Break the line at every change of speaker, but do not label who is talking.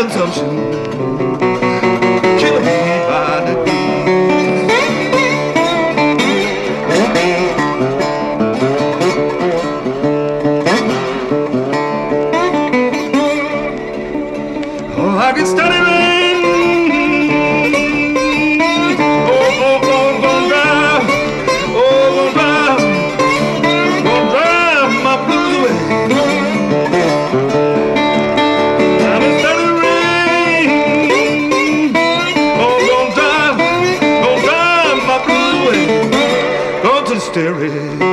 consumption. Oh, I can study mystery.